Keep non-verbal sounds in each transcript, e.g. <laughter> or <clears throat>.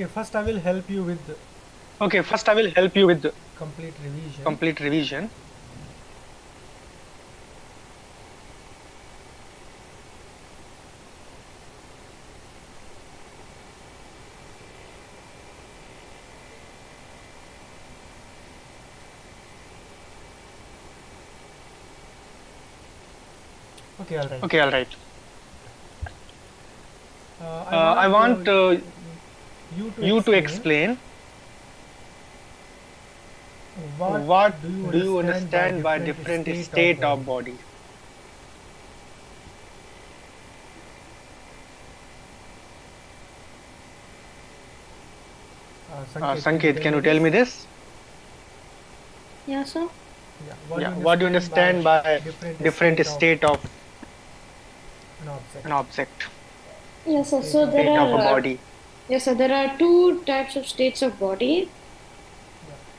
Okay, first I will help you with the Okay, first I will help you with the complete revision. complete revision. okay, all right. Okay, all right. Uh, Uh, I want uh, you to to explain what, what do you understand by different state of body. Uh, Uh, Sanket, can you tell me this? Yeah, sir. Yeah, what, Yeah. What do you understand by different state of an object? an object, Yes, sir. So state there of are a uh, body? Yes, sir. There are two types of states of body.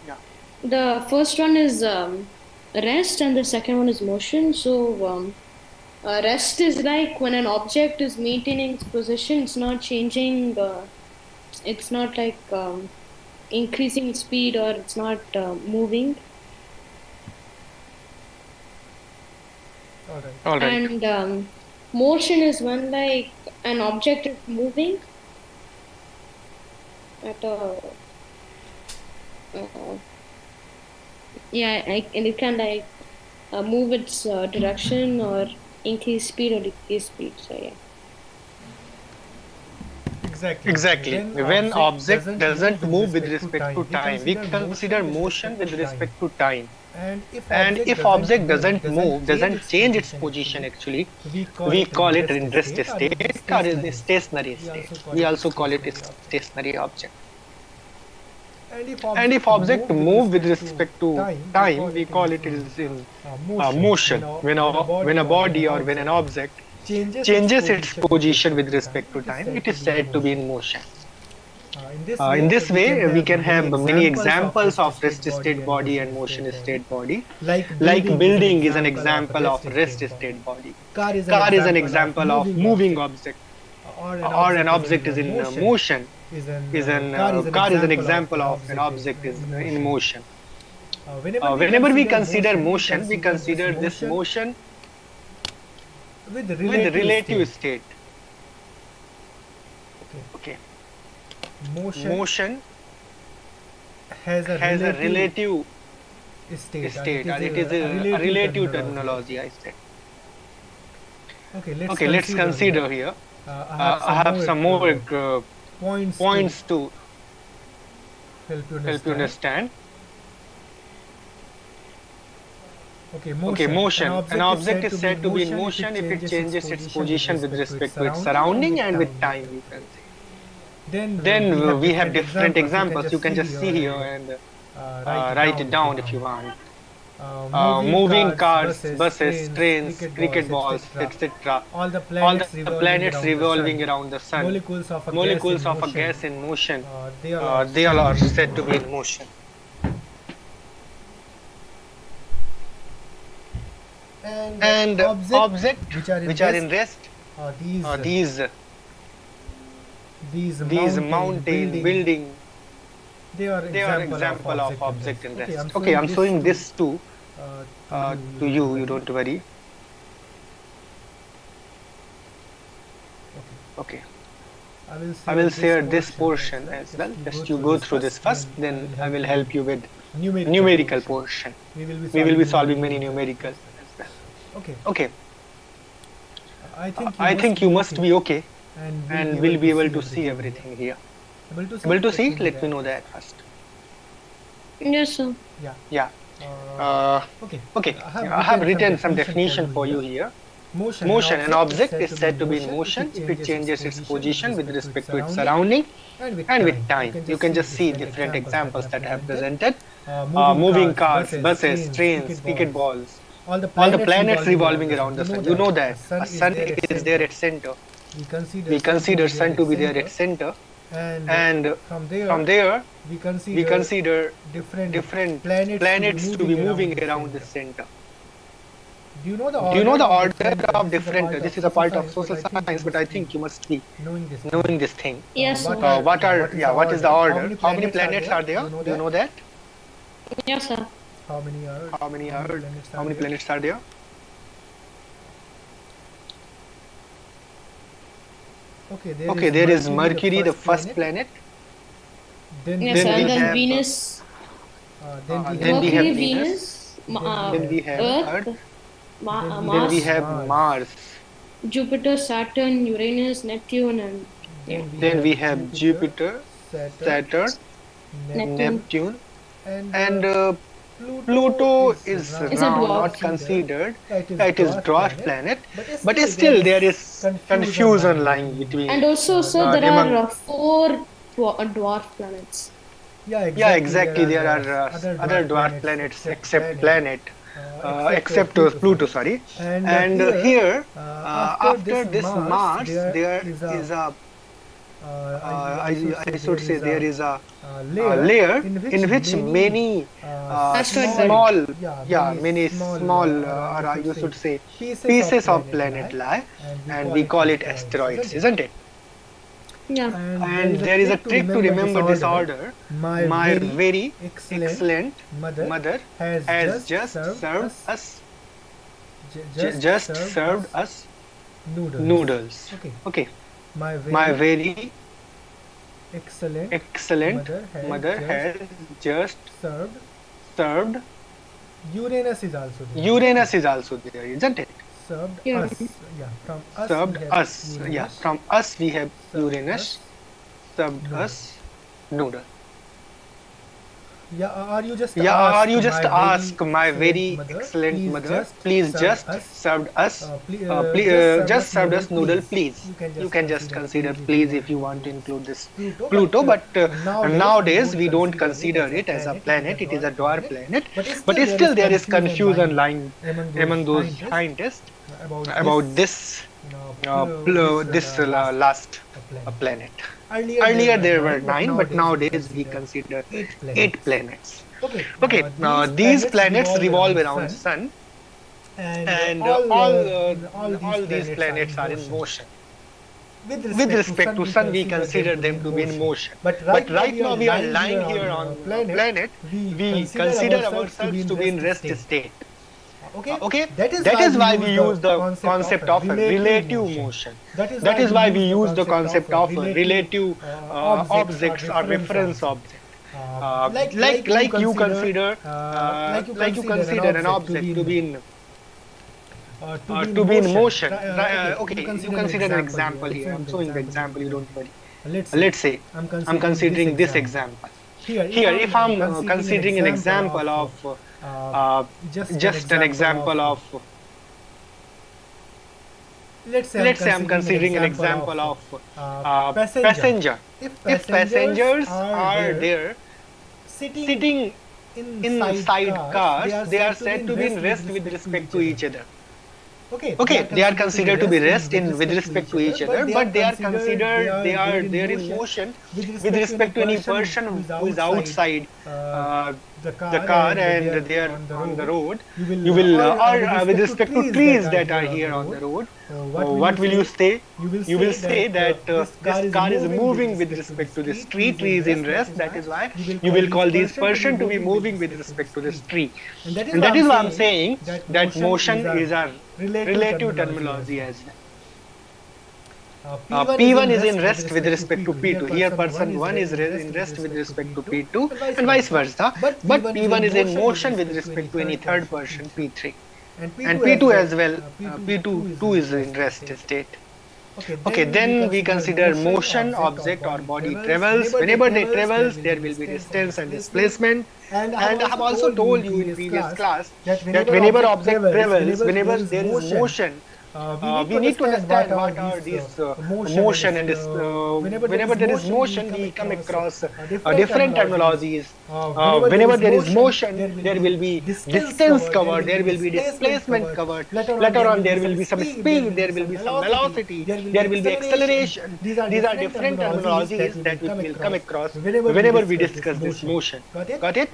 Yeah. The first one is um, rest, and the second one is motion. So um, uh, rest is like when an object is maintaining its position; it's not changing. Uh, it's not like um, increasing speed or it's not uh, moving. All right. All right. And um, motion is when like an object is moving at a uh, yeah, like, and it can like uh, move its uh, direction or increase speed or decrease speed. So yeah. Exactly. Exactly. When, object doesn't move with respect to time, we consider motion with respect to time. And if And if object doesn't move, doesn't change its position actually, we call it in rest state or in a stationary state. We also call it a stationary object. And if object move with respect to time, we call it is in uh, motion. When a, when a body or when an object changes its position with respect to time, it is said to be in motion. Uh, in this way, we can have many examples of rest state body and motion state body. Like building is an example of rest state body. Car is Car is an example of moving object, or an object is in uh, motion. Is an uh, car is an example of an object is in motion. Uh, whenever we consider motion, we consider this motion with with relative, relative state. state. Okay. Motion, Motion has a has a relative relative state, state, and it is a, a relative terminology. I said. Okay, let's Okay, let's consider here. Uh, Uh, I have some more uh, points, points to to help you understand. help you understand. Okay, motion. Okay, motion. An object is said to be in motion if it changes its position with respect to its surrounding and with time. You can say. Then, Then uh, we have different examples. You can just see here and uh, uh, write it down if you want. Uh, Uh, moving cars, buses, trains, cricket balls, etc. All the All planets, the planets revolving around the sun. Molecules of a Molecules gas in of a motion. gas in motion. Uh, they are Uh, they all are said to be in motion. And, And object, object which are in which are in rest, rest uh, these are these these these mountain, mountain building. they are They are example, example of object in Okay, rest. I'm Okay, I'm showing this this to, uh, uh, to you. You don't worry. Okay. I will, I will share this portion as well. Just you go through this first, then I will help you with numerical, numerical portion. We will be We will be solving many numericals. Okay, Okay, I think I think you must be okay and, and we'll be able to see everything here. Able to see? Able to see? me Let me know that first. Yes, sir. Yeah. Yeah. Uh, Uh, okay. okay, I have written some definition for you here. Motion. Motion, an object is said to be in motion if it changes its position with respect to its surrounding and with time. You can just see different examples that I have presented. Uh, moving cars, buses, trains, cricket balls, All the all planets, the planets revolving around the sun. You know that a sun is there at center. We consider, We consider sun to be there at center, and, and from there, from there we consider, we consider different, different planets, planets to be moving the around the center. center. Do you know the order, Do you know the of order different- of different? This is a part of social science, but I think you must be knowing this. knowing this thing. Yes, what sir. Uh, what are What is yeah? the What is the order? order? How many planets are there? Do you know Do you know that? Yes, sir. How many are? How many are? planets How many there? planets are there? Okay, there Okay, is there is Mercury, the first planet. planet. Then, Yes, Then we And then have, uh, Venus, uh, then uh, we then have, we have Venus. Venus, Ma- Then we have Earth, Earth. Ma- Then uh, we- Then Mars, we have Mars. Mars. Jupiter, Saturn, Uranus, Neptune, and Then we have Jupiter, Saturn, Saturn, Neptune. Neptune, and, and uh, uh, Pluto is. Is now not considered. It is, It is dwarf planet, but but still there is confusion lying between. And also, sir, Uh, there are uh, four uh, dwarf planets. Yeah, exactly. Yeah, exactly. There are uh, other dwarf planets except planet, uh, except uh, Pluto. Sorry. And, And here, uh, uh, after this Mars, there is a, I, I should say there is a, a a layer in which many uh, uh, small, Yeah, yeah, many many small, small, uh, uh, or uh, you should say pieces, pieces of planet planet lie, lie, and we call it asteroids, isn't it? Yeah. And there is a trick to remember this order. My, My very very excellent, excellent mother, mother has, has just, just served us, ju- ju- just served us noodles. noodles. Okay. Okay, My very, my very excellent excellent mother has mother just has just served. served. Uranus is also there. Uranus is also there, isn't it? served Yeah. us. Yeah, from us. Served we have us. Yeah, Uranus, from us we have served Uranus. us. Served Noodle. us noodle. Yeah, or you just Yeah, ask or you just my ask very my excellent very mother, excellent please mother, just please serve just us, served us, uh, ple- uh, uh, just uh, just served us noodle, please. You can just, consider please if you want to include this Pluto, Pluto, but uh, nowadays, nowadays we don't consider it as a planet, it is a dwarf planet. But But still still there is confusion lying among those, among those scientists. about this, you uh, know, pl- this uh, uh, last planet. uh, planet. Earlier, Earlier there were nine, but nowadays we consider eight planets. eight planets. Okay, Okay, now these planets revolve around sun, Sun, and, all all these planets are in motion. With With respect to Sun, we consider them to be in motion. But But right now we are lying here on a the planet. We consider ourselves to be in rest state. Okay, Okay, that is that why is why we use the concept of a relative motion. That is why we use the concept of a relative uh, objects or reference objects. Uh, like like you consider uh, like you consider an object to be in uh, uh, to be in motion. Uh, uh, Okay, you consider an example here. I'm showing the example. You don't worry. Let's Let's say I'm I'm considering this example. Here, Here, if I'm uh, considering an example of uh, uh, just an example of let's say let's say I'm considering an example of uh, uh, passenger. passenger. If If passengers are there sitting, sitting inside, inside cars, they are said to be in rest with respect to each other. Okay, Okay, they are considered to be rest in with respect to each other, but they are considered they are there in motion with respect to any person who is outside uh, uh, the car, and they are on the road. You will, uh, or, or uh, with respect to trees that are here on the road, uh, uh, what will you say? You will say that uh, this car is moving with respect to this tree, tree is in rest, that is why you will call this person to be moving with respect to this tree. And that is, why I'm saying that that motion is our relative, relative terminology as well. Uh, Uh, P1 is in rest with respect to P2. Here person 1 is in rest with respect to P2 and vice versa. But P1 is in motion with respect to any third person P3. And P2 as well, uh, P2 2 is in rest state. Okay, then we consider motion, object or body travels. Whenever they travels, there will be distance and displacement. And And I have also told you in previous class that whenever object travels, whenever there is motion, uh, we need to understand what are these uh, motion and this, uh, whenever there is motion, we come across uh, different terminologies. Uh, whenever there is motion, there will be distance covered, there will be displacement covered. Later on, there will be some speed, there will be some velocity, there will be acceleration. These are different terminologies that we will come across whenever we discuss this motion. Got it?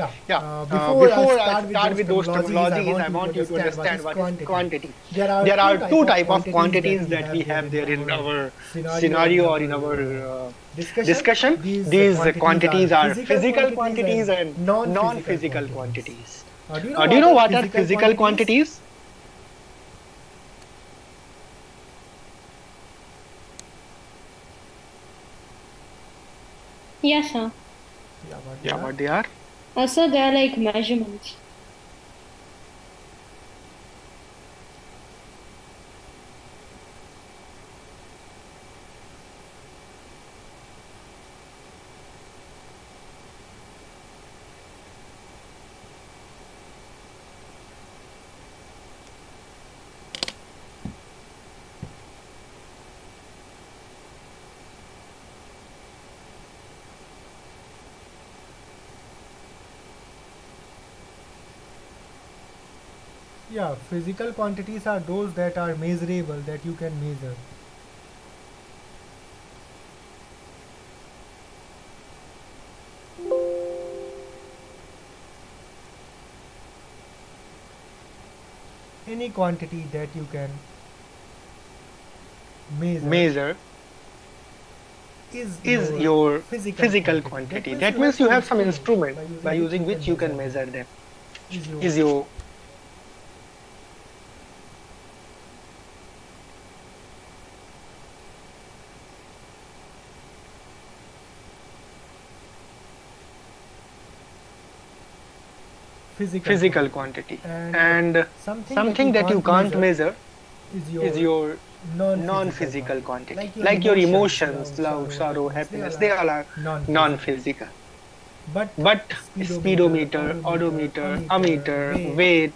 Yeah. Yeah. Uh, Uh, before, before I start, I start with those terminologies, I want you to understand what is quantity. There are, There are two type type of quantities that we have there in our scenario, scenario or in our uh, discussion. discussion. These, These uh, quantities are physical physical quantities and non-physical non-physical quantities. quantities. Uh, do you Uh, Do you know what are physical quantities? Yes, sir. Yeah, what Yeah, they what they are? Uh, so they are like measurements. Yeah, physical quantities are those that are measurable that you can measure. Any quantity that you can measure, Measure is, is your physical, physical quantity. That means you have some instrument by using which you can measure measure them. is your, Is your physical, physical quantity. And And something, something that you can't measure is your, is your non-physical, quantity. Like your Like your emotions, love, sorrow, happiness, they all are non-physical. But But Speedometer, speedometer, odometer, ammeter, weight, weight,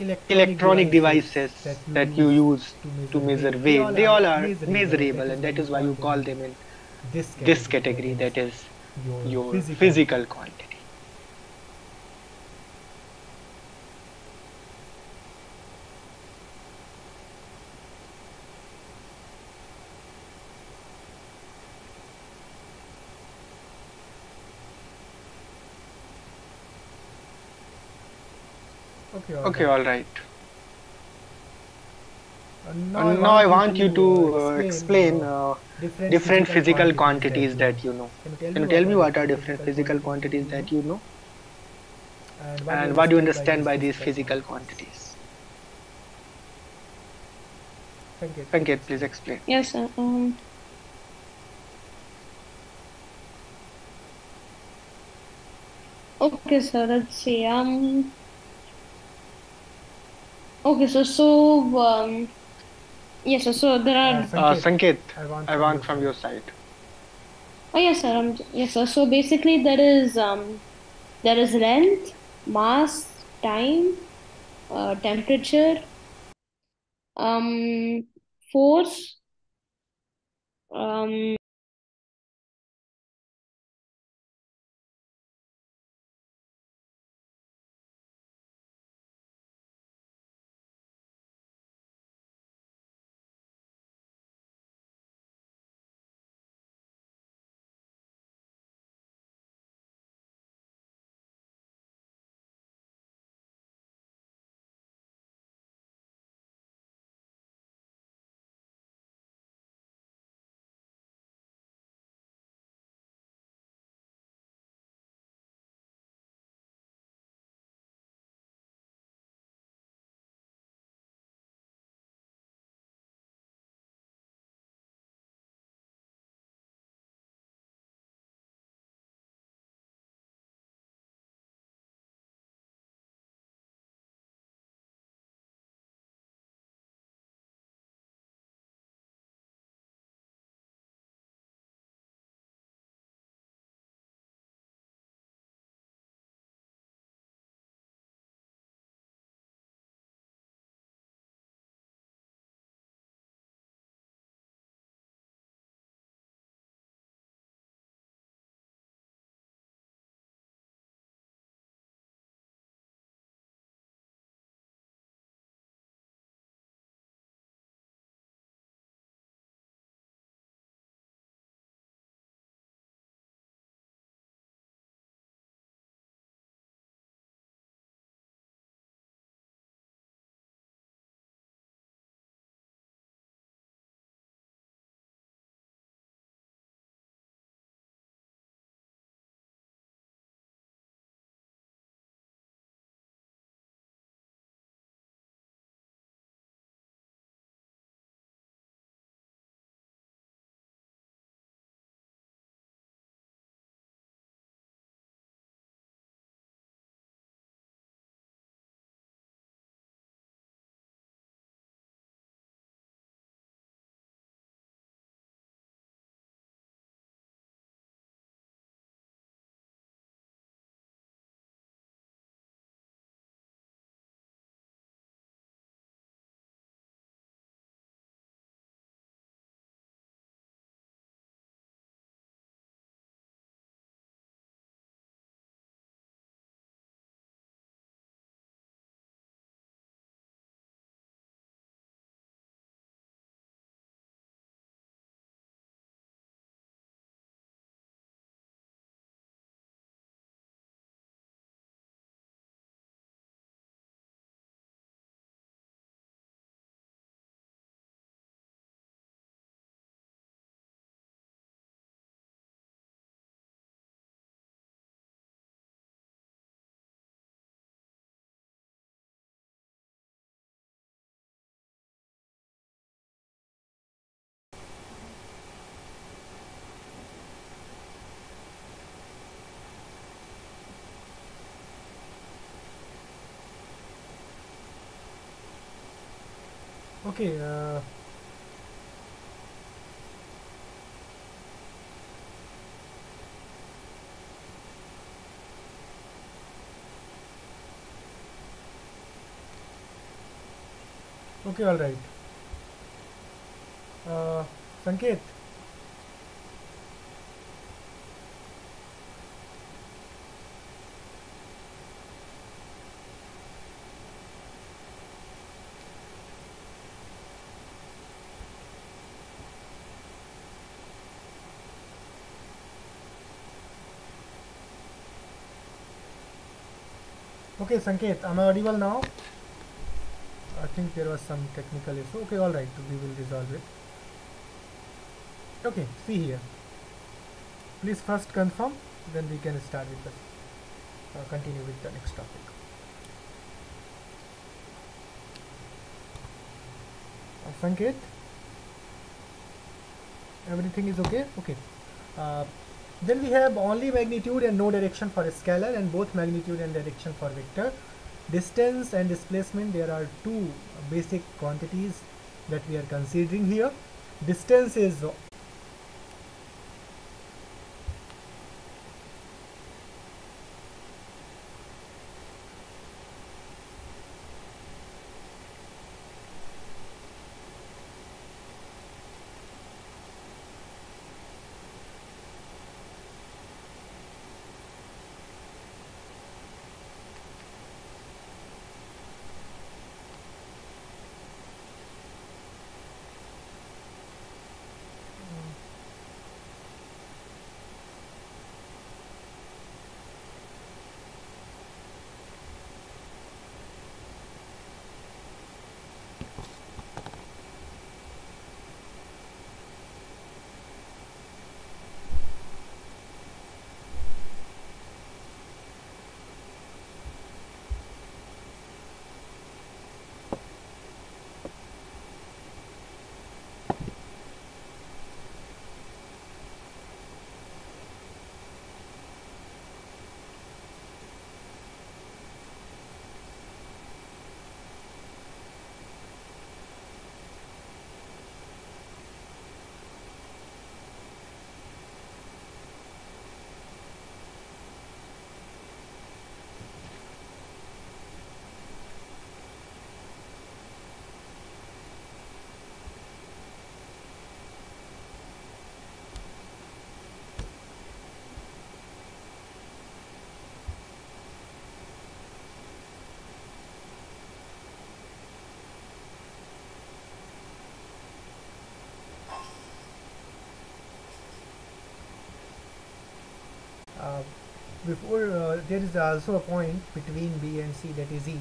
electronic, electronic devices that you, use use to measure weight, they all are measurable and that is why you call them in this this category that is your, your physical. physical quantity. Okay, Okay, all right. Uh, And now I want you to uh, explain uh, different, different physical quantities quantities that you know. Can Can you tell me what are different physical quantities that you know? And what do you understand by these physical quantities? quantities? Sanket, please explain. Yes, sir. Um, okay, so let's see. Um. Okay, so so um. Yes, sir. So there are. Uh, Sanket, I want, I want from your side. Oh yes, sir. Um, yes, sir. So basically, there is um, there is length, mass, time, uh, temperature, um, force, um, okay uh, okay all right. Uh, Sanket Okay, Sanket, am I audible now? I think there was some technical issue. Okay, all right, we will resolve it. Okay, see here. Please first confirm, then we can start with the uh, continue with the next topic. Uh, Sanket, everything is okay? Okay. Uh, then we have only magnitude and no direction for a scalar and both magnitude and direction for vector. Distance and displacement, there are two basic quantities that we are considering here. Distance is before uh, there is also a point between B and C that is E.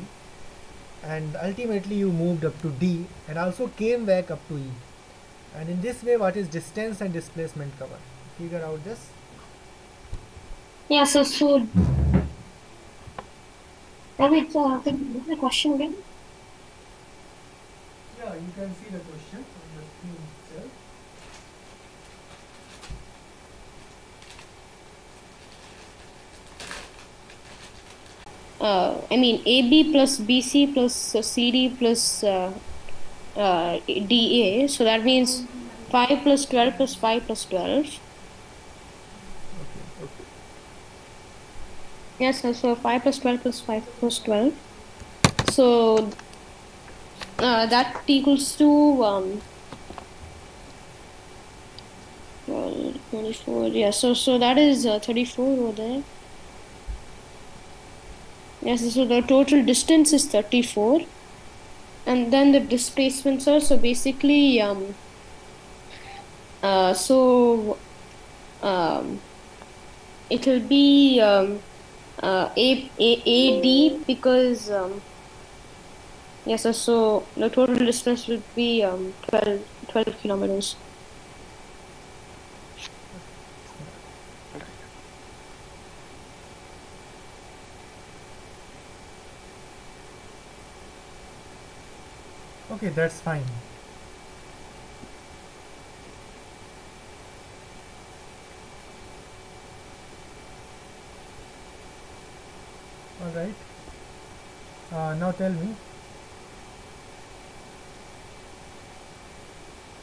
And ultimately you moved up to D and also came back up to E. And in this way what is distance and displacement cover? Figure out this. Yeah so so David, uh, the question again? Yeah you can see the question on the screen itself uh, I mean AB plus BC plus CD plus uh, uh DA. So that means 5 plus 12 plus 5 plus 12. Yes, so, so 5 plus 12 plus 5 plus 12. So uh, that equals to um, 12, 24. Yeah, so, so that is uh, 34 over there. Yes, so the total distance is 34. And then the displacements are so basically, um, uh, so um, it will be um, uh, A, A, A D because um, yes, so the total distance would be um, 12, 12 kilometers. Okay that's fine. All right uh, now tell me.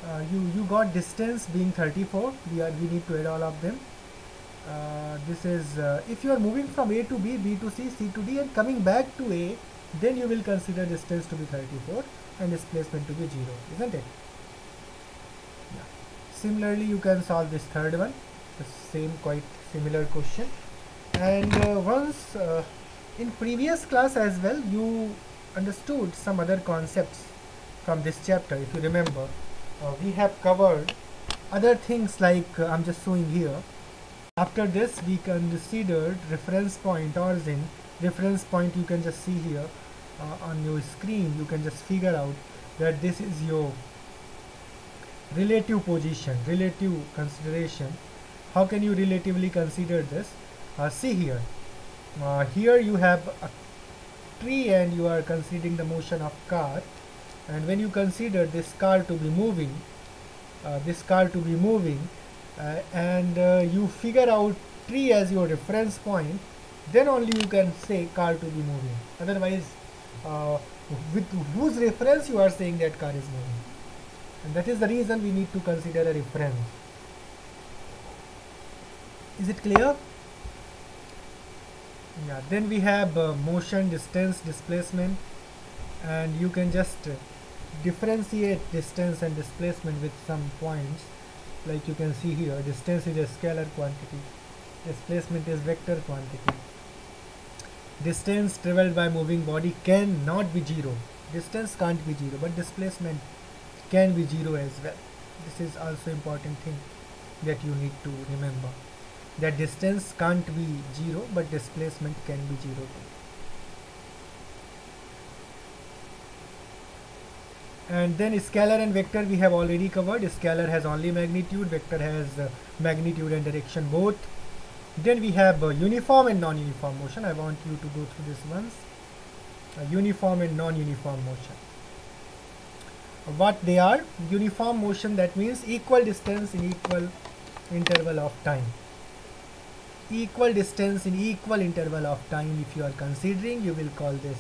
Uh, you you got distance being 34 we are we need to add all of them. Uh, this is uh, if you are moving from a to b b to c c to d and coming back to a then you will consider distance to be 34 and displacement to be 0 isn't it? Yeah. similarly you can solve this third one the same quite similar question. And uh, once uh, in previous class as well you understood some other concepts from this chapter if you remember. Uh, we have covered other things like uh, I'm just showing here. After this we considered reference point origin. Reference point you can just see here uh, on your screen you can just figure out that this is your relative position relative consideration. How can you relatively consider this? Uh, see here. Uh, here you have a tree and you are considering the motion of car and when you consider this car to be moving uh, this car to be moving uh, and uh, you figure out tree as your reference point then only you can say car to be moving. Otherwise uh, with whose reference you are saying that car is moving? And that is the reason we need to consider a reference. Is it clear? Yeah then we have uh, motion distance displacement. And you can just uh, differentiate distance and displacement with some points. Like you can see here distance is a scalar quantity. Displacement is vector quantity distance traveled by moving body cannot be zero. Distance can't be zero but displacement can be zero as well. This is also important thing that you need to remember that distance can't be zero but displacement can be zero. And then scalar and vector we have already covered. Scalar has only magnitude vector has uh, magnitude and direction both then we have uniform and non-uniform motion. I want you to go through this once. Uniform and non-uniform motion. What they are? Uniform motion that means equal distance in equal interval of time. Equal distance in equal interval of time if you are considering you will call this.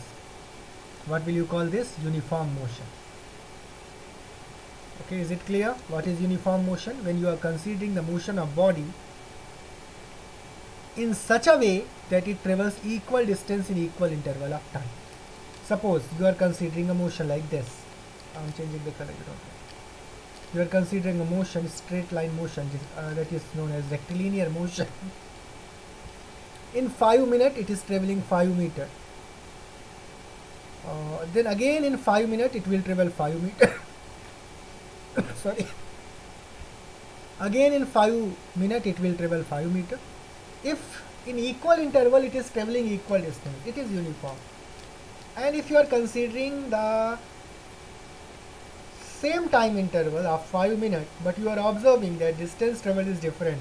What will you call this? Uniform motion. Okay is it clear? What is uniform motion? When you are considering the motion of body in such a way that it travels equal distance in equal interval of time. Suppose you are considering a motion like this. I'm changing the color you don't you are considering a motion straight line motion uh, that is known as rectilinear motion. <laughs> In 5 minutes it is traveling 5 meter. Uh, then again in 5 minutes it will travel 5 meter. <laughs> Sorry. Again in 5 minute it will travel 5 meter if in equal interval it is traveling equal distance it is uniform. And if you are considering the same time interval of 5 minutes but you are observing that distance travel is different.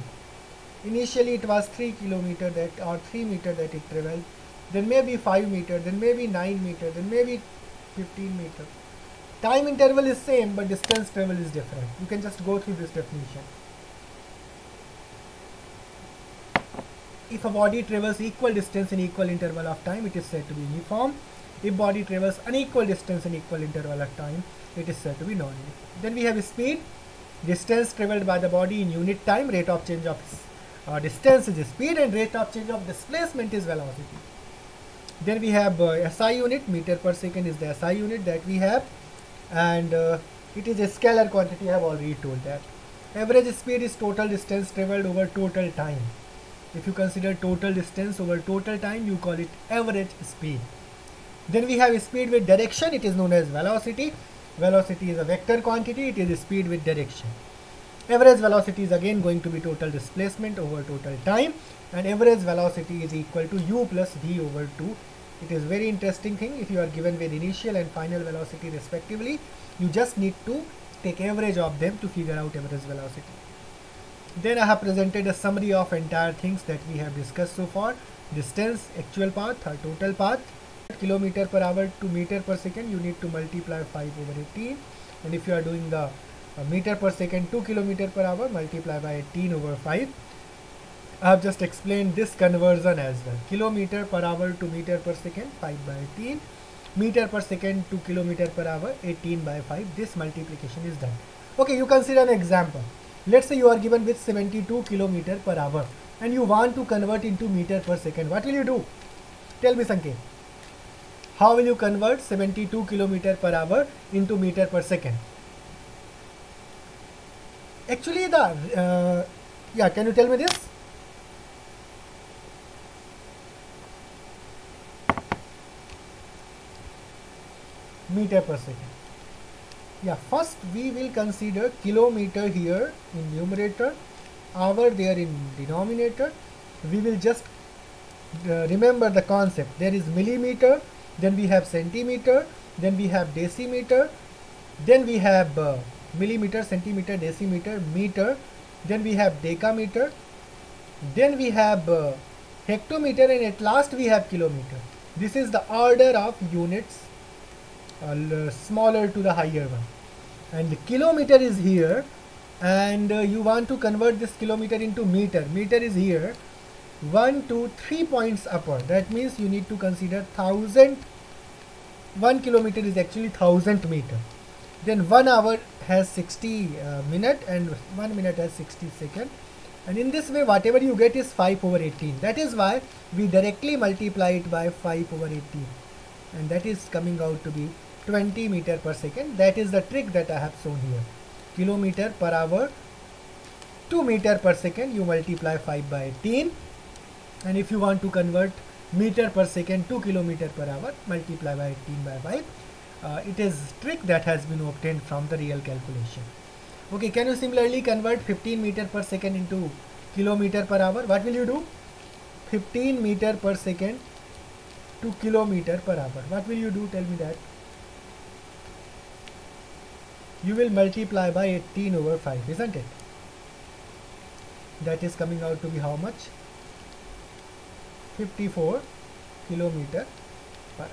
Initially it was 3 kilometer that or 3 meter that it traveled. Then maybe 5 meter then maybe 9 meter then maybe 15 meter. Time interval is same but distance travel is different. You can just go through this definition if a body travels equal distance in equal interval of time it is said to be uniform. If body travels unequal distance in equal interval of time it is said to be non-uniform. Then we have speed. Distance traveled by the body in unit time rate of change of uh, distance is speed and rate of change of displacement is velocity. Then we have uh, SI unit meter per second is the SI unit that we have. And uh, it is a scalar quantity I have already told that. Average speed is total distance traveled over total time. If you consider total distance over total time, you call it average speed. Then we have speed with direction, it is known as velocity. Velocity is a vector quantity, it is speed with direction. Average velocity is again going to be total displacement over total time and average velocity is equal to u plus v over 2 it is very interesting thing if you are given with initial and final velocity respectively you just need to take average of them to figure out average velocity then I have presented a summary of entire things that we have discussed so far distance actual path or total path kilometer per hour to meter per second you need to multiply 5 over 18 and if you are doing the uh, meter per second 2 kilometer per hour multiply by 18 over 5 I have just explained this conversion as well. Kilometer per hour to meter per second 5 by 18. Meter per second to kilometer per hour 18 by 5. This multiplication is done. okay you consider an example let's say you are given with 72 kilometer per hour and you want to convert into meter per second. What will you do? Tell me Sanket. How will you convert 72 kilometer per hour into meter per second? Actually the uh, yeah can you tell me this? Meter per second yeah first we will consider kilometer here in numerator hour there in denominator. We will just uh, remember the concept. There is millimeter then we have centimeter then we have decimeter then we have uh, millimeter centimeter decimeter meter then we have decameter then we have uh, hectometer and at last we have kilometer. This is the order of units uh, smaller to the higher one. And the kilometer is here and uh, you want to convert this kilometer into meter. Meter is here one two three points upward. That means you need to consider thousand one kilometer is actually thousand meter. Then one hour has 60 uh, minute and one minute has 60 second. And in this way whatever you get is 5 over 18 that is why we directly multiply it by 5 over 18 and that is coming out to be 20 meter per second. That is the trick that I have shown here. Kilometer per hour 2 meter per second you multiply 5 by 18 and if you want to convert meter per second to kilometer per hour multiply by 18 by 5 uh, it is trick that has been obtained from the real calculation. Okay can you similarly convert 15 meter per second into kilometer per hour? What will you do? 15 meter per second to kilometer per hour. What will you do? Tell me that you will multiply by 18 over 5 isn't it? That is coming out to be how much? 54 kilometer per hour.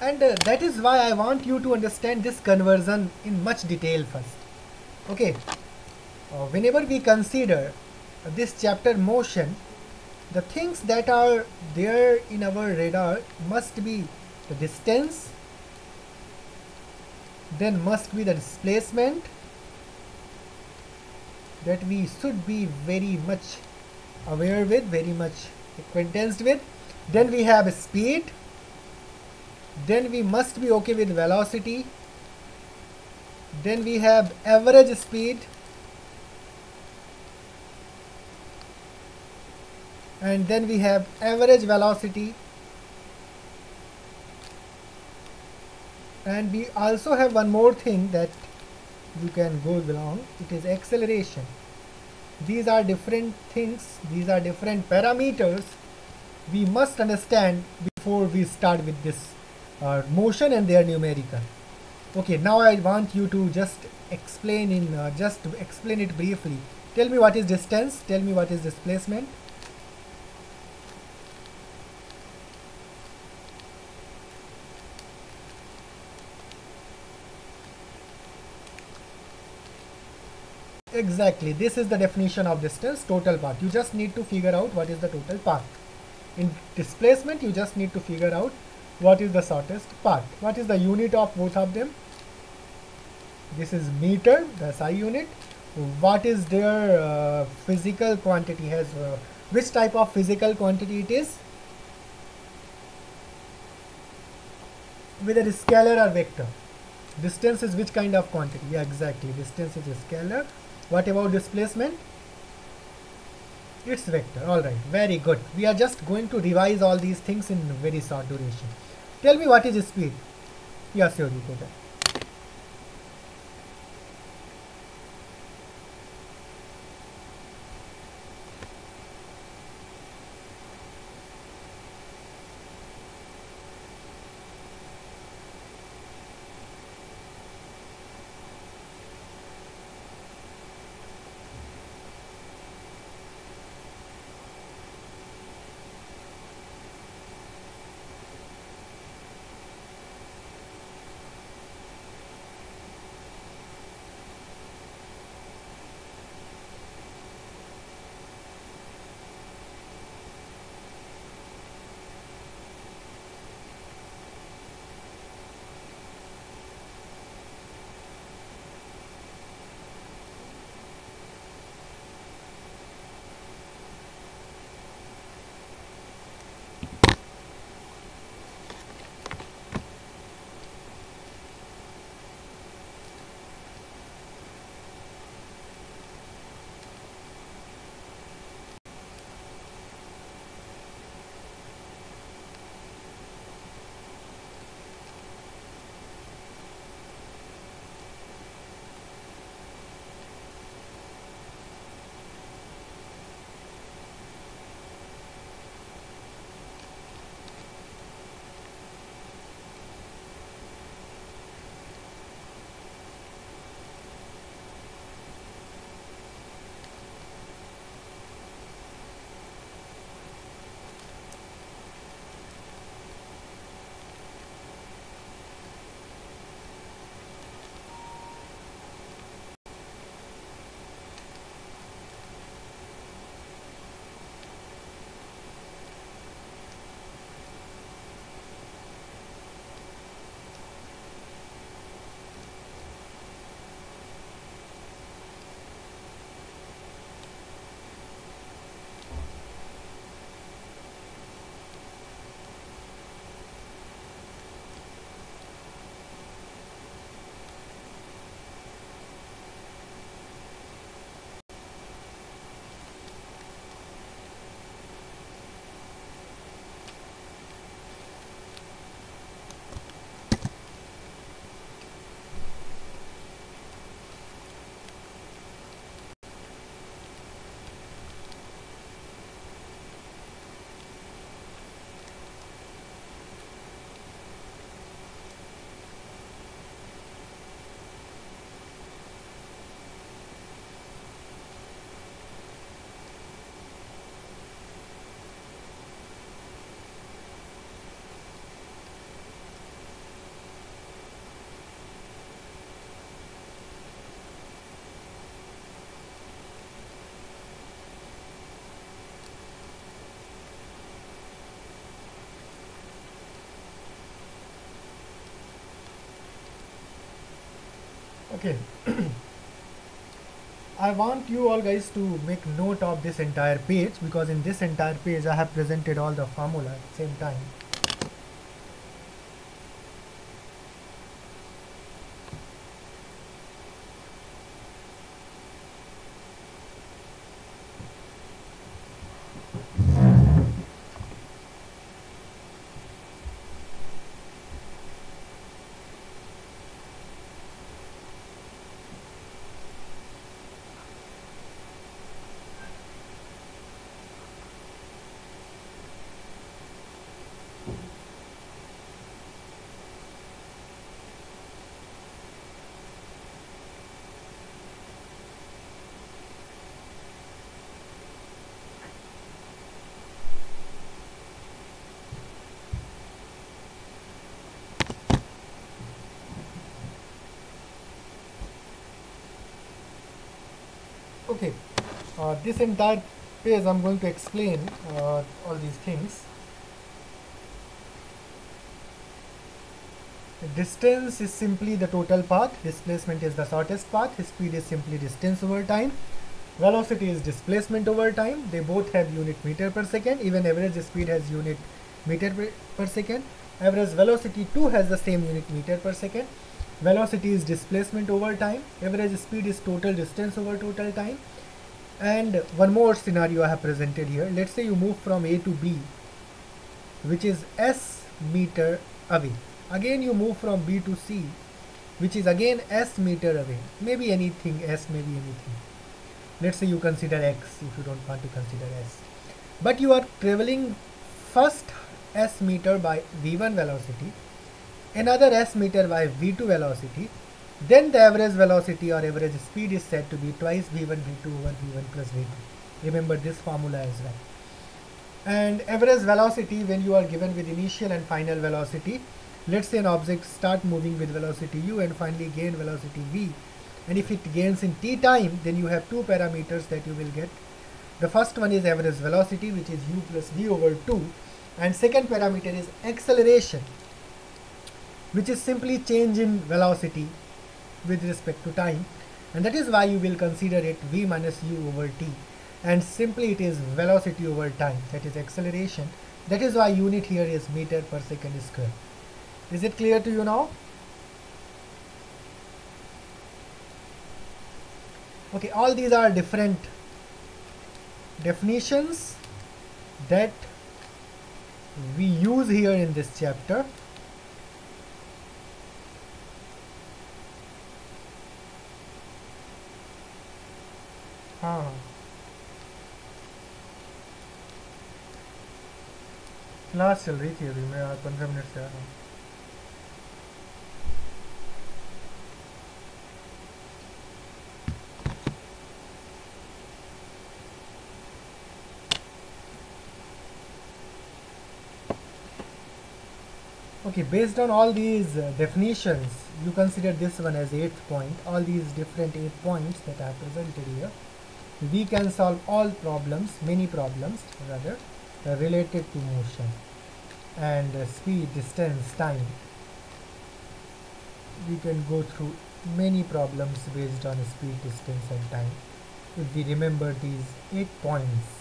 And uh, that is why I want you to understand this conversion in much detail first. Okay. Uh, whenever we consider uh, this chapter motion the things that are there in our radar must be the distance then must be the displacement that we should be very much aware with very much acquainted with. Then we have speed. Then we must be okay with velocity. Then we have average speed. And then we have average velocity and we also have one more thing that you can go along it is acceleration. These are different things. These are different parameters we must understand before we start with this uh, motion and their numerical. Okay now I want you to just explain in uh, just explain it briefly. Tell me what is distance. Tell me what is displacement exactly. This is the definition of distance total path. You just need to figure out what is the total path. In displacement you just need to figure out what is the shortest path. What is the unit of both of them? This is meter the SI unit. What is their uh, physical quantity? Has uh, which type of physical quantity it is? Whether scalar or vector. Distance is which kind of quantity? Yeah exactly. Distance is a scalar what about displacement? It's vector all right. Very good. We are just going to revise all these things in very short duration. Tell me what is speed? Yes, you go. Okay. <clears throat> I want you all guys to make note of this entire page because in this entire page I have presented all the formula at the same time okay. Uh, this entire page I'm going to explain uh, all these things. Distance is simply the total path. Displacement is the shortest path. Speed is simply distance over time. Velocity is displacement over time. They both have unit meter per second. Even average speed has unit meter per, per second. Average velocity too has the same unit meter per second velocity is displacement over time average speed is total distance over total time and one more scenario I have presented here. Let's say you move from A to B which is S meter away. Again you move from B to C which is again S meter away. Maybe anything S maybe anything. Let's say you consider X if you don't want to consider S. But you are traveling first S meter by V1 velocity another s meter by v2 velocity then the average velocity or average speed is said to be twice v1 v2 over v1 plus v2 remember this formula as well. And average velocity when you are given with initial and final velocity let's say an object start moving with velocity u and finally gain velocity v. And if it gains in t time then you have two parameters that you will get. The first one is average velocity which is u plus v over 2 and second parameter is acceleration which is simply change in velocity with respect to time. And that is why you will consider it v minus u over t. And simply it is velocity over time. That is acceleration. That is why unit here is meter per second square. Is it clear to you now? Okay all these are different definitions that we use here in this chapter हाँ class चल रही थी अभी मैं पंद्रह minute से आ रहा हूँ okay based on all these uh, definitions you consider this one as eighth point all these different eight points that I presented here we can solve all problems many problems rather uh, related to motion and uh, speed distance time. We can go through many problems based on speed distance and time. If we remember these eight points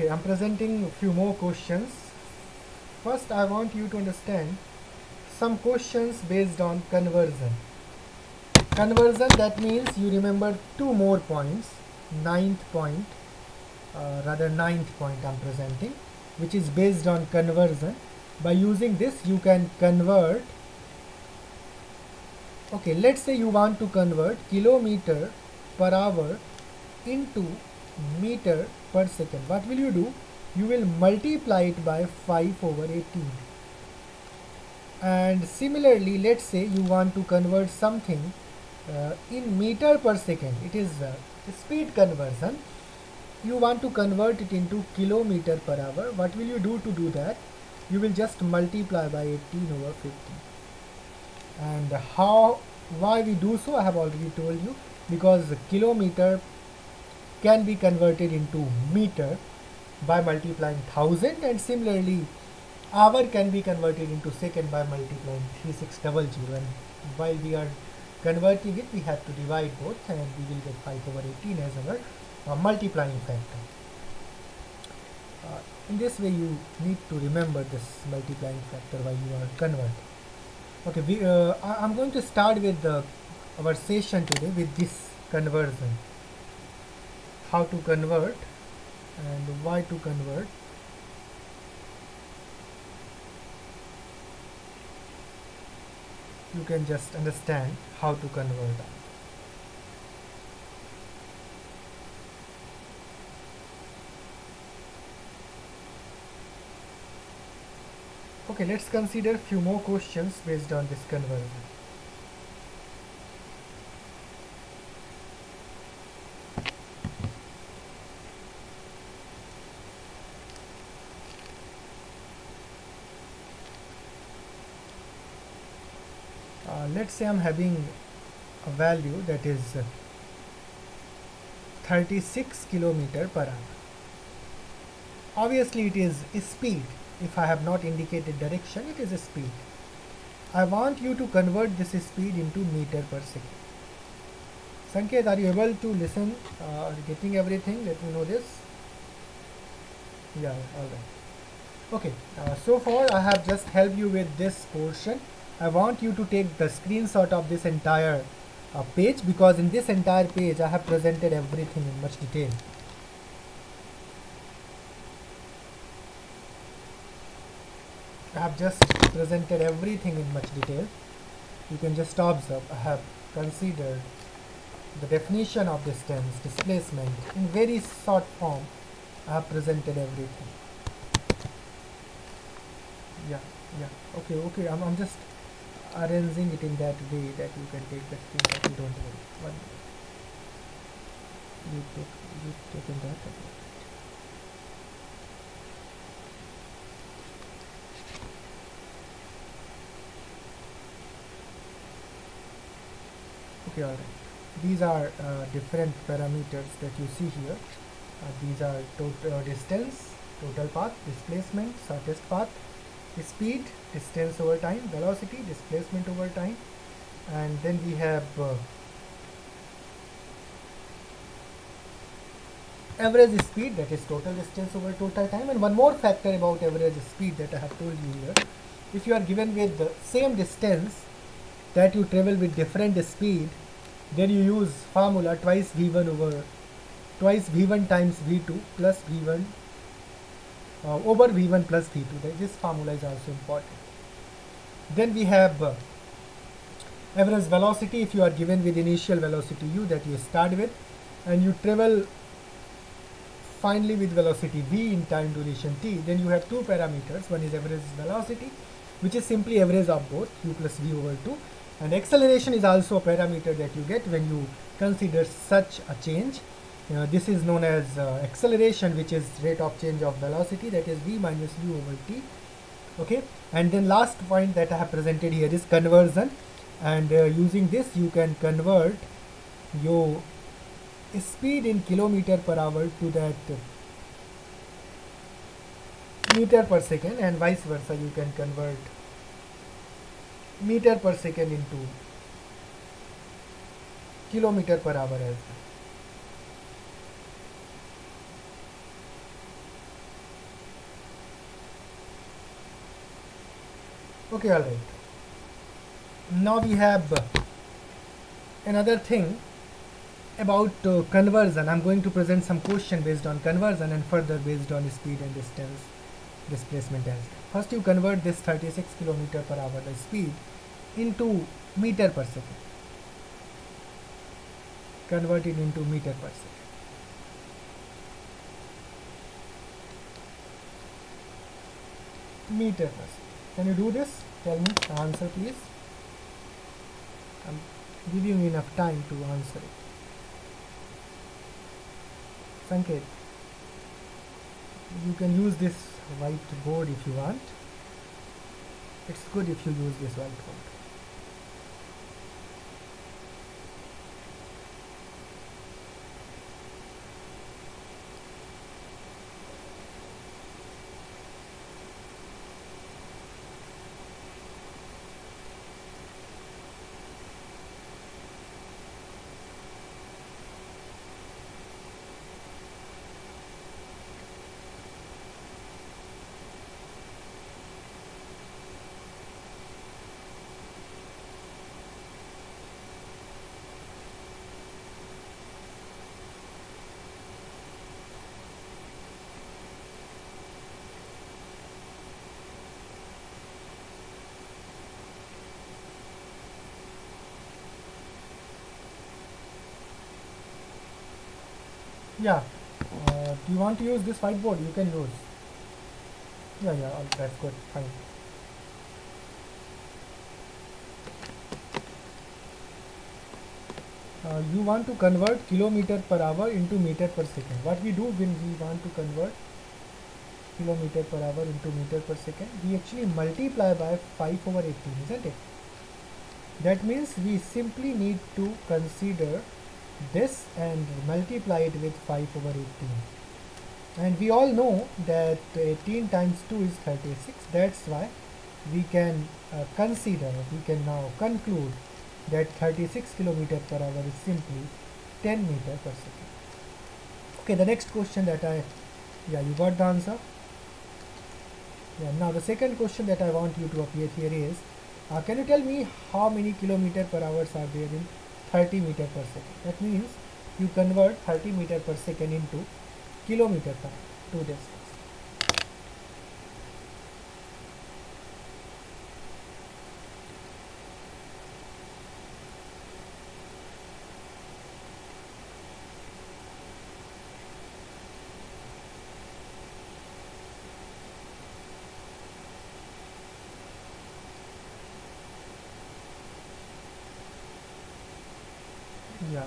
okay i'm presenting a few more questions. First i want you to understand some questions based on conversion. Conversion that means you remember two more points ninth point uh, rather ninth point i'm presenting which is based on conversion. By using this you can convert. Okay let's say you want to convert kilometer per hour into meter per second. What will you do? You will multiply it by 5 over 18. And similarly, let's say you want to convert something uh, in meter per second. It is uh, speed conversion. You want to convert it into kilometer per hour. What will you do to do that? You will just multiply by 18 over 50. And how, why we do so, I have already told you because kilometer can be converted into meter by multiplying 1000 and similarly hour can be converted into second by multiplying 3600 and while we are converting it we have to divide both and we will get 5 over 18 as our uh, multiplying factor. Uh, in this way you need to remember this multiplying factor while you are converting. Okay, we, uh, I, am going to start with the, our session today with this conversion. How to convert and why to convert you can just understand how to convert. Okay, let's consider few more questions based on this conversion. Let's say I'm having a value that is 36 kilometer per hour. Obviously it is speed. If I have not indicated direction it is a speed. I want you to convert this speed into meter per second. Sanket are you able to listen? Uh, getting everything? Let me know this. Yeah alright okay uh, so far I have just helped you with this portion I want you to take the screenshot of this entire uh, page because in this entire page I have presented everything in much detail. I have just presented everything in much detail. You can just observe I have considered the definition of distance, displacement in very short form. I have presented everything. Yeah, yeah. Okay, okay. I'm, I'm just arranging it in that way that you can take the screenshot you don't worry. One you take you taken that okay all right. These are uh, different parameters that you see here. Uh, these are total uh, distance total path displacement shortest path speed distance over time velocity displacement over time and then we have uh, average speed that is total distance over total time and one more factor about average speed that I have told you here. If you are given with the same distance that you travel with different speed then you use formula twice v1 over twice v1 times v2 plus v1 uh, over v1 plus v2 this formula is also important. Then we have uh, average velocity. If you are given with initial velocity u that you start with and you travel finally with velocity v in time duration t then you have two parameters. One is average velocity which is simply average of both u plus v over 2 and acceleration is also a parameter that you get when you consider such a change uh, this is known as uh, acceleration which is rate of change of velocity that is v minus u over t okay? And then last point that I have presented here is conversion. And uh, using this you can convert your speed in kilometer per hour to that meter per second and vice versa. You can convert meter per second into kilometer per hour as well okay all right. Now we have another thing about uh, conversion. I'm going to present some question based on conversion and further based on speed and distance displacement as first you convert this 36 kilometer per hour speed into meter per second. Convert it into meter per second. Meter per second can you do this? Tell me the answer please. I'm giving you enough time to answer it. Sanket, you can use this whiteboard if you want. It's good if you use this whiteboard. Yeah. Uh, do you want to use this whiteboard? You can use. Yeah, yeah, that's good. Fine. Uh, you want to convert kilometer per hour into meter per second. What we do when we want to convert kilometer per hour into meter per second, we actually multiply by 5 over 18, isn't it? That means we simply need to consider this and multiply it with 5 over 18 and we all know that 18 times 2 is 36 that's why we can uh, consider we can now conclude that 36 kilometer per hour is simply 10 meter per second. Okay the next question that i yeah you got the answer? Yeah now the second question that i want you to appear here is uh, can you tell me how many kilometer per hours are there in 30 meter per second. That means you convert 30 meter per second into kilometer per to this yeah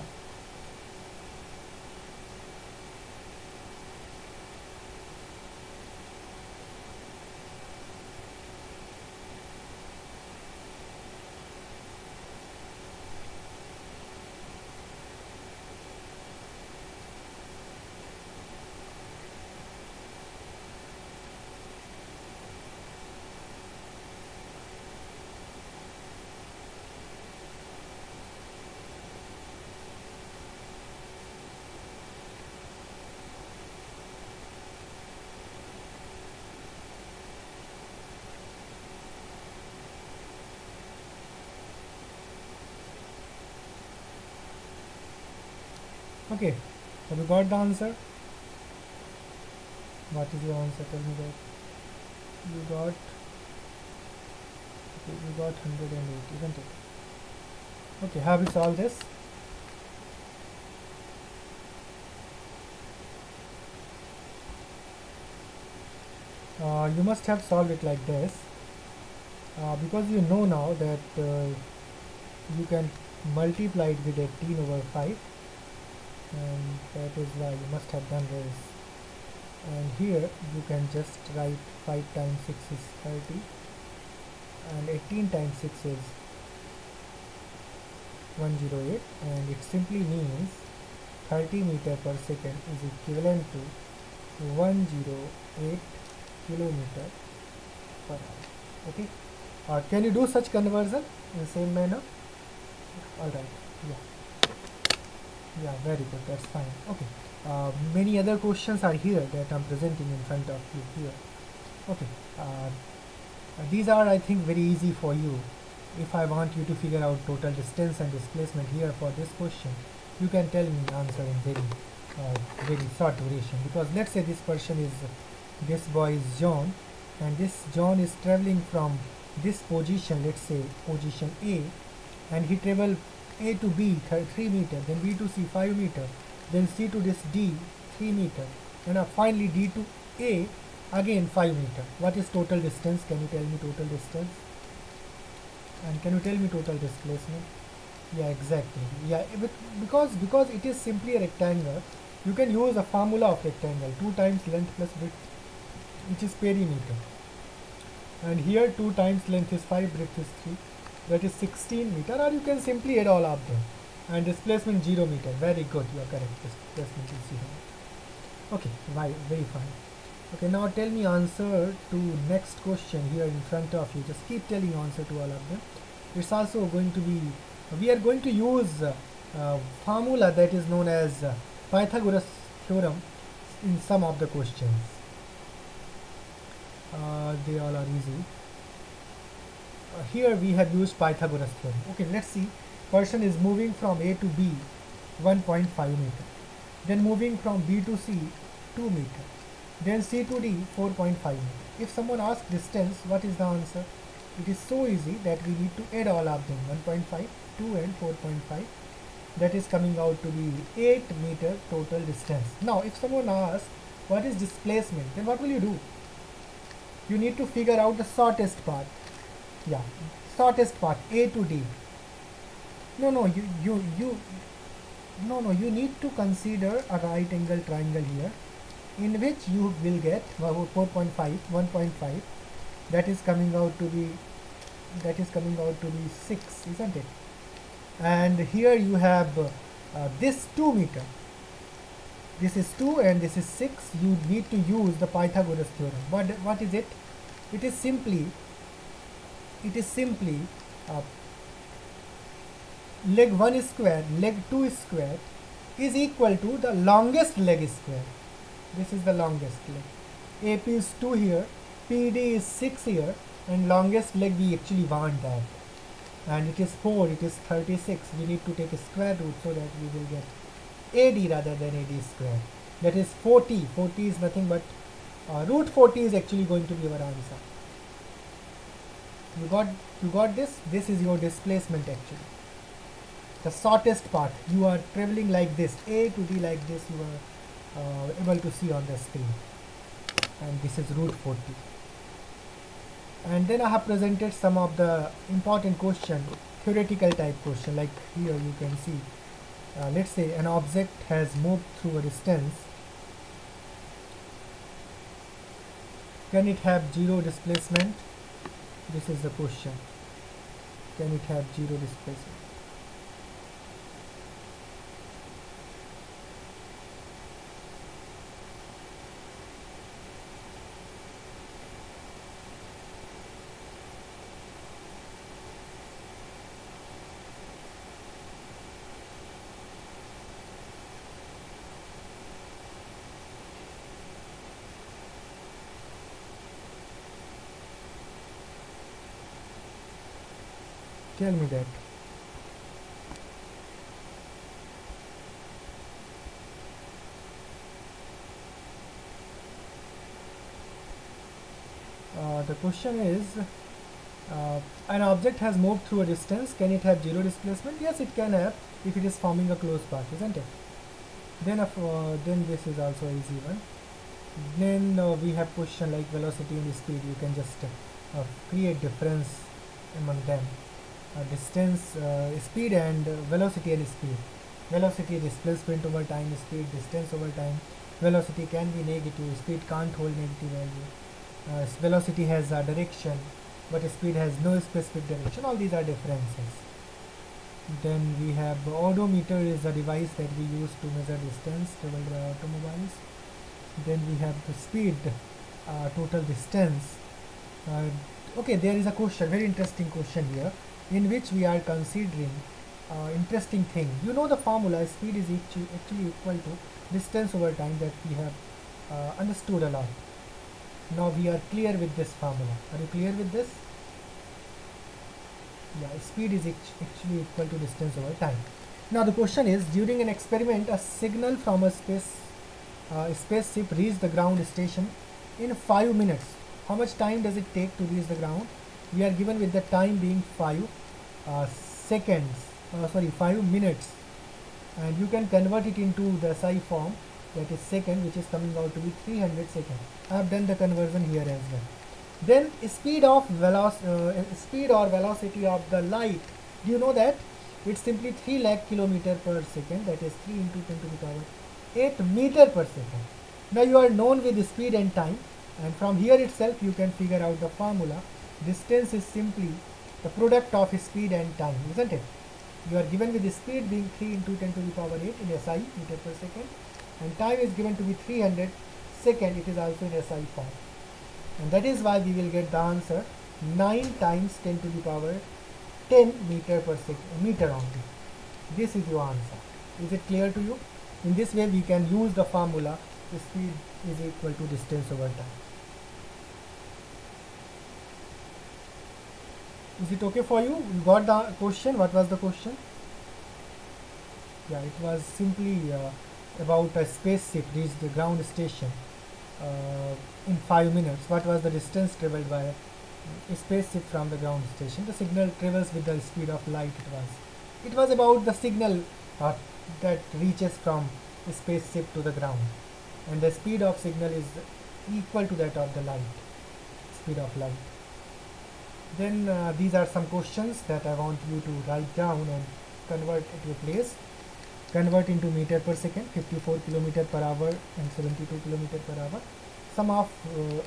okay. Have you got the answer? What is your answer? Tell me that. You got okay, you got 108 isn't it? Okay have you solved this? Uh, you must have solved it like this. Uh, because you know now that uh, you can multiply it with 18 over 5 and that is why you must have done this. And here you can just write 5 times 6 is 30 and 18 times 6 is 108 and it simply means 30 meter per second is equivalent to 108 kilometer per hour. Okay? Uh, can you do such conversion in the same manner? All right. Yeah yeah very good. That's fine. Okay. Uh, many other questions are here that I'm presenting in front of you here. Okay. Uh, these are I think very easy for you. If I want you to figure out total distance and displacement here for this question you can tell me answer in very uh, very short duration. Because let's say this person is this boy is John and this John is traveling from this position let's say position A and he travel a to B 3 meter, then B to C 5 meter, then C to this D 3 meter, and finally D to A again 5 meter. What is total distance? Can you tell me total distance? And can you tell me total displacement? Yeah, exactly. Yeah, eh, because because it is simply a rectangle, you can use a formula of rectangle 2 times length plus width, which is perimeter. And here 2 times length is 5, breadth is 3 that is 16 meter. Or you can simply add all of them and displacement 0 meter. Very good. You are correct. Displacement is 0 okay. Right very fine. Okay. Now tell me answer to next question here in front of you. Just keep telling answer to all of them. It's also going to be we are going to use uh, formula that is known as uh, Pythagoras theorem in some of the questions. Uh, they all are easy here we have used Pythagoras theorem. Okay, let's see. Person is moving from A to B 1.5 meter. Then moving from B to C 2 meter. Then C to D 4.5 meter. If someone asks distance, what is the answer? It is so easy that we need to add all of them 1.5, 2 and 4.5 that is coming out to be 8 meter total distance. Now if someone asks what is displacement then what will you do? You need to figure out the shortest path. Yeah, shortest path A to D. No, no, you, you, you, no, no, you need to consider a right angle triangle here in which you will get 4.5, 1.5 that is coming out to be that is coming out to be 6 isn't it? And here you have uh, this 2 meter. This is 2 and this is 6 you need to use the Pythagoras theorem. But what is it? It is simply it is simply uh, leg 1 square leg 2 square is equal to the longest leg square. This is the longest leg. AP is 2 here PD is 6 here and longest leg we actually want that. And it is 4 it is 36 we need to take a square root so that we will get AD rather than AD square. That is 40 40 is nothing but uh, root 40 is actually going to be our answer you got you got this? This is your displacement actually. The shortest path you are traveling like this. A to D like this you are uh, able to see on the screen. And this is root 40 and then I have presented some of the important question theoretical type question. Like here you can see uh, let's say an object has moved through a distance. Can it have zero displacement this is the question can it have zero displacement tell me that. Uh, the question is uh, an object has moved through a distance. Can it have zero displacement? Yes it can have if it is forming a closed path isn't it? Then uh, then this is also easy one. Then uh, we have question like velocity and speed. You can just uh, create difference among them distance uh, speed and velocity and speed. Velocity displacement over time speed distance over time. Velocity can be negative speed can't hold negative value. Uh, velocity has a direction but speed has no specific direction. All these are differences. Then we have odometer is a device that we use to measure distance traveled by automobiles. Then we have the speed uh, total distance. Uh, okay there is a question very interesting question here in which we are considering uh, interesting thing. You know the formula speed is actually, equal to distance over time that we have uh, understood a lot. Now we are clear with this formula. Are you clear with this? Yeah, speed is actually equal to distance over time. Now the question is, during an experiment, a signal from a space uh, spaceship reached the ground station in 5 minutes. How much time does it take to reach the ground? We are given with the time being 5 uh, seconds uh, sorry 5 minutes. And you can convert it into the SI form that is second which is coming out to be 300 seconds I have done the conversion here as well. Then speed of veloc uh, speed or velocity of the light. Do you know that? It's simply 3 lakh kilometer per second that is 3 into 10 to the power 8 meter per second. Now you are known with the speed and time and from here itself you can figure out the formula distance is simply the product of speed and time, isn't it? You are given with the speed being 3 into 10 to the power 8 in SI meter per second and time is given to be 300 second it is also in SI form and that is why we will get the answer 9 times 10 to the power 10 meter per second meter only. This is your answer. Is it clear to you? In this way we can use the formula speed is equal to distance over time. Is it okay for you? You got the question? What was the question? Yeah it was simply uh, about a spaceship reached the ground station uh, in 5 minutes. What was the distance traveled by a spaceship from the ground station? The signal travels with the speed of light it was. It was about the signal uh, that reaches from a spaceship to the ground. And the speed of signal is equal to that of the light speed of light then uh, these are some questions that I want you to write down and convert at your place. Convert into meter per second 54 kilometer per hour and 72 kilometer per hour. Some of uh,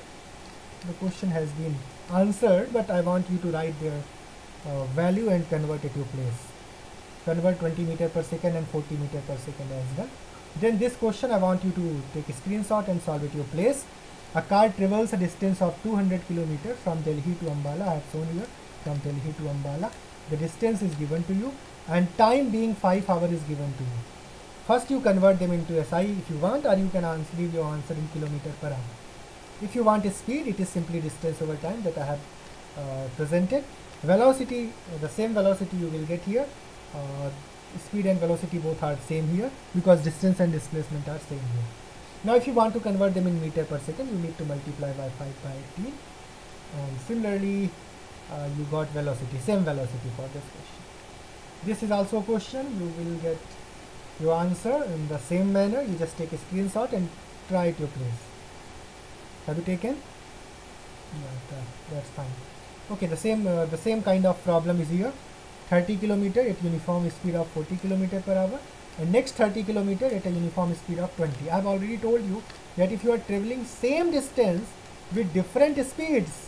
the question has been answered but I want you to write their uh, value and convert at your place. Convert 20 meter per second and 40 meter per second as well. Then this question I want you to take a screenshot and solve at your place a car travels a distance of 200 km from Delhi to Ambala. I have shown here from Delhi to Ambala. The distance is given to you and time being 5 hours is given to you. First you convert them into SI if you want or you can answer, leave your answer in kilometer per hour. If you want a speed it is simply distance over time that I have uh, presented. Velocity the same velocity you will get here. Uh, speed and velocity both are same here because distance and displacement are same here now if you want to convert them in meter per second you need to multiply by 5 by 18 and similarly uh, you got velocity same velocity for this question. This is also a question. You will get your answer in the same manner. You just take a screenshot and try it your place. Have you taken? Yeah that's fine. Okay the same uh, the same kind of problem is here. 30 kilometer at uniform speed of 40 kilometer per hour and next 30 kilometer at a uniform speed of 20 i've already told you that if you are traveling same distance with different speeds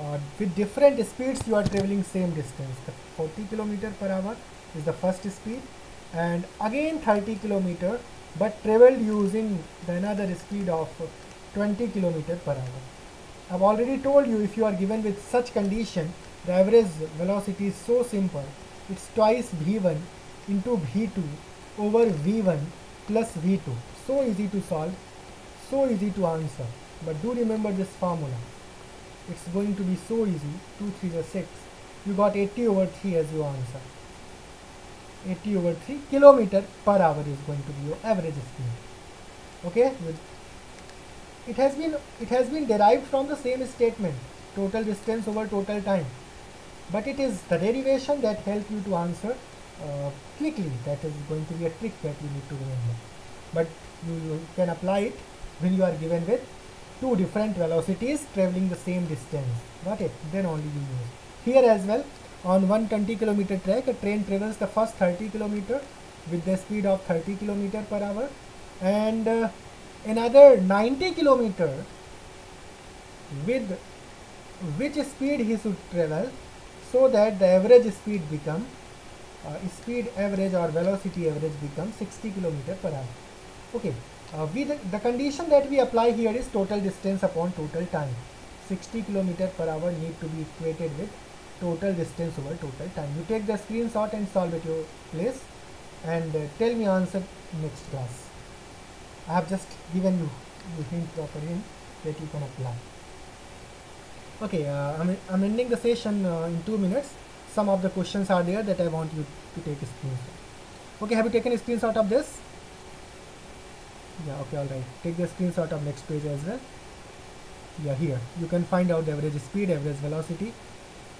uh, with different speeds you are traveling same distance. The 40 kilometer per hour is the first speed and again 30 kilometer but traveled using the another speed of 20 kilometer per hour. I've already told you if you are given with such condition the average velocity is so simple it's twice v1 into v2 over v1 plus v2 so easy to solve so easy to answer. But do remember this formula. It's going to be so easy. 2 3 is 6 you got 80 over 3 as your answer. 80 over 3 kilometer per hour is going to be your average speed. Okay? It has been it has been derived from the same statement. Total distance over total time. But it is the derivation that help you to answer uh, quickly. That is going to be a trick that you need to remember but you, you can apply it when you are given with two different velocities traveling the same distance. Got it? Then only you use. Here as well on 120 kilometer track a train travels the first 30 kilometer with the speed of 30 kilometer per hour. And uh, another 90 kilometer with which speed he should travel so that the average speed become uh, speed average or velocity average becomes 60 km per hour. Okay uh, we the, condition that we apply here is total distance upon total time. 60 km per hour need to be equated with total distance over total time. You take the screenshot and solve at your place and uh, tell me answer next class. I have just given you the hint proper hint that you can apply. Okay uh, I'm, I'm ending the session uh, in two minutes some of the questions are there that I want you to take a screenshot. Okay have you taken a screenshot of this? Yeah okay all right. Take the screenshot of next page as well. Yeah here. You can find out the average speed average velocity.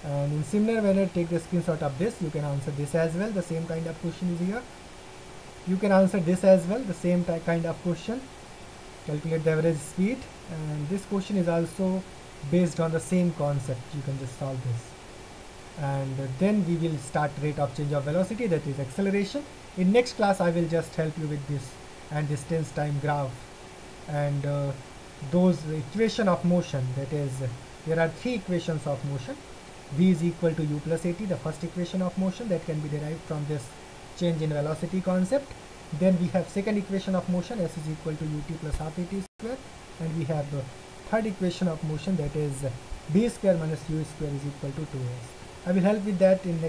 And in similar manner take the screenshot of this. You can answer this as well. The same kind of question is here. You can answer this as well. The same kind of question. Calculate the average speed. And this question is also based on the same concept. You can just solve this and then we will start rate of change of velocity that is acceleration. In next class i will just help you with this and distance time graph. And uh, those equation of motion that is there are three equations of motion. V is equal to u plus at the first equation of motion that can be derived from this change in velocity concept. Then we have second equation of motion s is equal to ut plus half at square. And we have the third equation of motion that is v square minus u square is equal to 2s I will help with that in next